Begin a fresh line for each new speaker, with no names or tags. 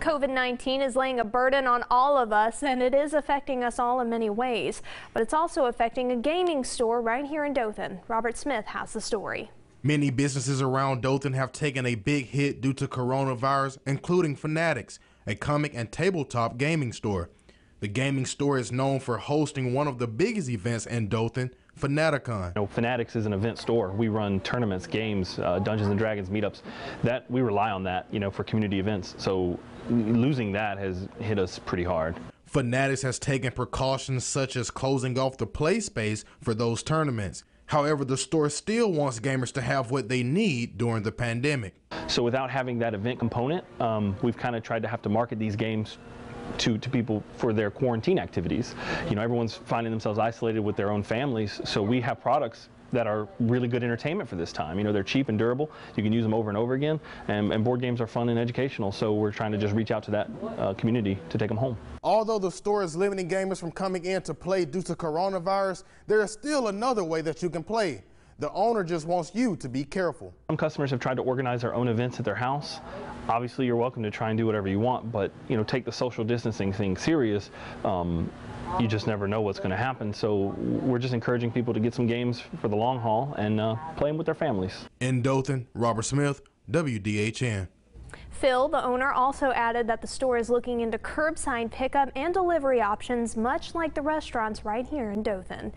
COVID-19 is laying a burden on all of us and it is affecting us all in many ways, but it's also affecting a gaming store right here in Dothan. Robert Smith has the story.
Many businesses around Dothan have taken a big hit due to coronavirus, including Fanatix, a comic and tabletop gaming store. The gaming store is known for hosting one of the biggest events in Dothan, Fanaticon.
You know, Fanatix is an event store. We run tournaments, games, uh, Dungeons and Dragons meetups. That we rely on that, you know, for community events. So losing that has hit us pretty hard.
Fanatix has taken precautions such as closing off the play space for those tournaments. However, the store still wants gamers to have what they need during the pandemic.
So without having that event component, um, we've kind of tried to have to market these games to, to people for their quarantine activities. You know, everyone's finding themselves isolated with their own families, so we have products that are really good entertainment for this time. You know, they're cheap and durable. You can use them over and over again, and, and board games are fun and educational, so we're trying to just reach out to that uh, community to take them home.
Although the store is limiting gamers from coming in to play due to coronavirus, there is still another way that you can play. The owner just wants you to be careful.
Some customers have tried to organize their own events at their house. Obviously, you're welcome to try and do whatever you want, but you know, take the social distancing thing serious. Um, you just never know what's going to happen. So we're just encouraging people to get some games for the long haul and uh, play them with their families.
In Dothan, Robert Smith, WDHN.
Phil, the owner, also added that the store is looking into curbside pickup and delivery options, much like the restaurants right here in Dothan.